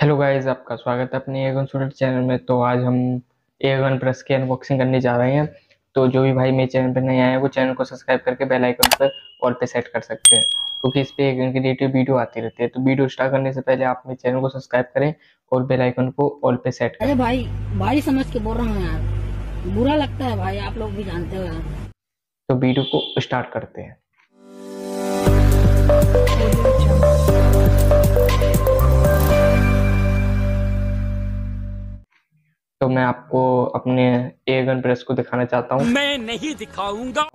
Hello guys आपका स्वागत है अपने एगन स्टूडेंट चैनल में। तो आज हम एगन प्लस की अनबॉक्सिंग करने जा रहे हैं। तो जो भी भाई मेरे चैनल पर नहीं आए हैं वो चैनल को सब्सक्राइब करके बेल आइकन पर ऑल पे सेट कर सकते हैं। क्योंकि इस पे एगन की रिलेटेड वीडियो आती रहती है। तो वीडियो स्टार्ट करने से पहले आप मेरे चैनल को सब्सक्राइब करें और बेल आइकन को ऑल पे सेट करें। अरे भाई भाई समझ के बोल रहा हूँ यार। बुरा लगता है भाई आप लोग भी जानते हो यार। तो वीडियो को स्टार्ट करते हैं। तो मैं आपको अपने एगन प्रेस को दिखाना चाहता हूँ। मैं नहीं दिखाऊँगा।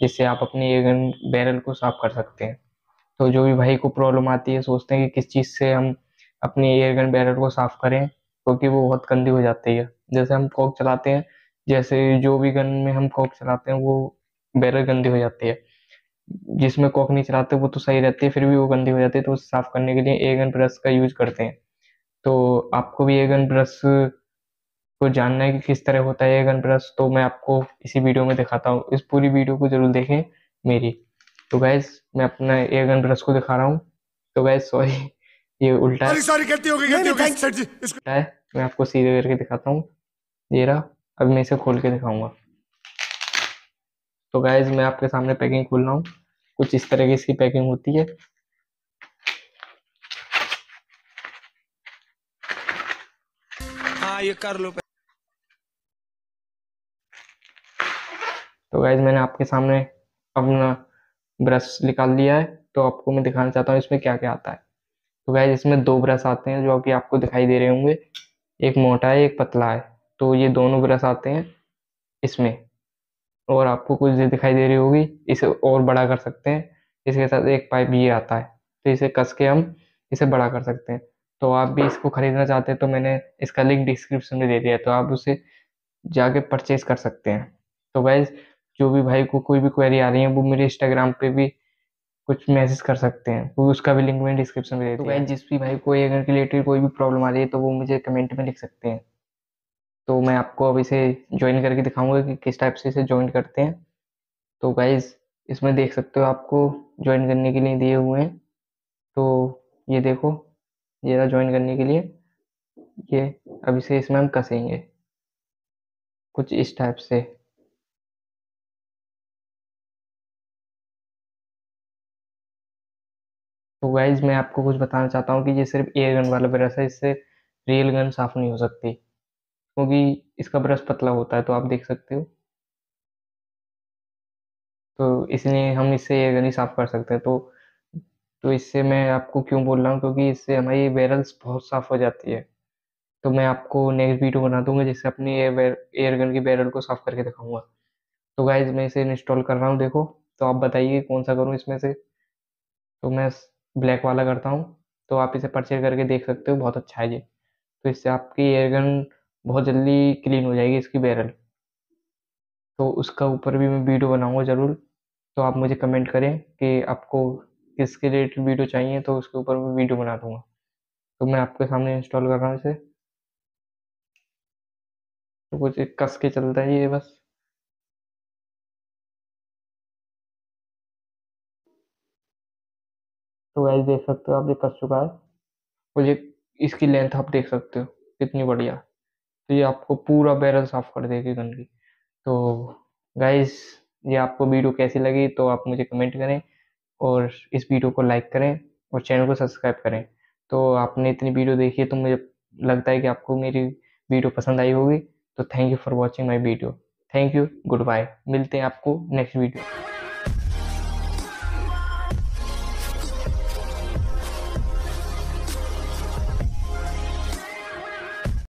जिससे आप अपनी एगन बैरल को साफ़ कर सकते हैं। तो जो भी भाई को प्रॉब्लम आती है सोचते हैं कि किस चीज़ से हम अपनी एयरगन बैरल को साफ़ करें क्योंकि वो बहुत गंदी हो जाती है। जैसे हम कोक चलाते हैं जैसे जो भी गन में हम कोक चलाते हैं वो बैरल गंदी हो जाती है। जिसमें कोक नहीं चलाते वो तो सही रहती है फिर भी वो गंदी हो जाती है तो उसे साफ़ करने के लिए एगन ब्रश का यूज़ करते हैं। तो आपको भी एगन ब्रश को जानना है कि किस तरह होता है गन ब्रश तो मैं आपको इसी वीडियो में दिखाता हूँ। इस पूरी वीडियो को ज़रूर देखें मेरी। तो गैस मैं अपना गन ब्रश को दिखा रहा हूँ। तो गैस सॉरी ये उल्टा है। सॉरी गलती हो गई गलती हो गई। इसको है मैं आपको सीधे करके दिखाता हूँ। ये रहा अब मैं इसे खोल के दिखाऊँगा। तो गैस मैं आपके सामने पैकिंग खोल रहा हूँ। कुछ इस तरह की इसकी पैकिंग होती है। हाँ ये कर लो। तो गाइज़ मैंने आपके सामने अपना ब्रश निकाल लिया है। तो आपको मैं दिखाना चाहता हूँ इसमें क्या क्या आता है। तो गाइज़ इसमें दो ब्रश आते हैं जो कि आपको दिखाई दे रहे होंगे। एक मोटा है, एक पतला है। तो ये दोनों ब्रश आते हैं इसमें। और आपको कुछ दिखाई दे रही होगी, इसे और बड़ा कर सकते हैं। इसके साथ एक पाइप ये आता है। तो इसे कस के हम इसे बड़ा कर सकते हैं। तो आप भी इसको खरीदना चाहते हैं तो मैंने इसका लिंक डिस्क्रिप्शन में दे दिया है। तो आप उसे जाके परचेज कर सकते हैं। तो गाइज़ जो भी भाई को कोई भी क्वेरी आ रही है वो मेरे इंस्टाग्राम पे भी कुछ मैसेज कर सकते हैं। वो उसका भी लिंक मैंने डिस्क्रिप्शन में दे है। जिस भी भाई को अगर रिलेटेड कोई भी प्रॉब्लम आ रही है तो वो मुझे कमेंट में लिख सकते हैं। तो मैं आपको अब इसे ज्वाइन करके दिखाऊँगा कि किस टाइप से इसे ज्वाइन करते हैं। तो गाइज़ इसमें देख सकते हो आपको ज्वाइन करने के लिए दिए हुए हैं। तो ये देखो ये रहा ज्वाइन करने के लिए। ये अब इसे इसमें हम कसेंगे। कुछ इस टाइप से। तो गाइज़ मैं आपको कुछ बताना चाहता हूँ कि ये सिर्फ़ एयर गन वाला ब्रश है, इससे रियल गन साफ़ नहीं हो सकती। क्योंकि इसका ब्रश पतला होता है तो आप देख सकते हो। तो इसलिए हम इससे एयर गन ही साफ़ कर सकते हैं। तो तो इससे मैं आपको क्यों बोल रहा हूँ? क्योंकि इससे हमारी बैरल्स बहुत साफ़ हो जाती है। तो मैं आपको नेक्स्ट वीडियो बना दूँगा, जिससे अपनी एयर एयर गन की बैरल को साफ़ करके दिखाऊँगा। तो गाइज़ मैं इसे इंस्टॉल कर रहा हूँ, देखो। तो आप बताइए कौन सा करूँ इसमें से। तो मैं ब्लैक वाला करता हूँ तो आप इसे परचेज करके देख सकते हो, बहुत अच्छा है ये। तो इससे आपकी एयरगन बहुत जल्दी क्लीन हो जाएगी इसकी बैरल। तो उसका ऊपर भी मैं वीडियो बनाऊँगा ज़रूर तो आप मुझे कमेंट करें कि आपको किसके रिलेटेड वीडियो चाहिए तो उसके ऊपर मैं वीडियो बना दूँगा। तो मैं आपके सामने इंस्टॉल कर रहा हूँ इसे। तो कुछ कस के चलता है ये, बस। तो वैसे देख सकते हो, आप ये कस चुका है। और ये इसकी लेंथ आप देख सकते हो, कितनी बढ़िया। तो ये आपको पूरा बैरल साफ़ कर देगी गन की तो गाइस ये आपको वीडियो कैसी लगी तो आप मुझे कमेंट करें और इस वीडियो को लाइक करें और चैनल को सब्सक्राइब करें। तो आपने इतनी वीडियो देखी है तो मुझे लगता है कि आपको मेरी वीडियो पसंद आई होगी। तो thank you for watching my video thank you good bye मिलते हैं आपको नेक्स्ट वीडियो